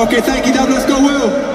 Okay, thank you, Douglas. Let's go, Will.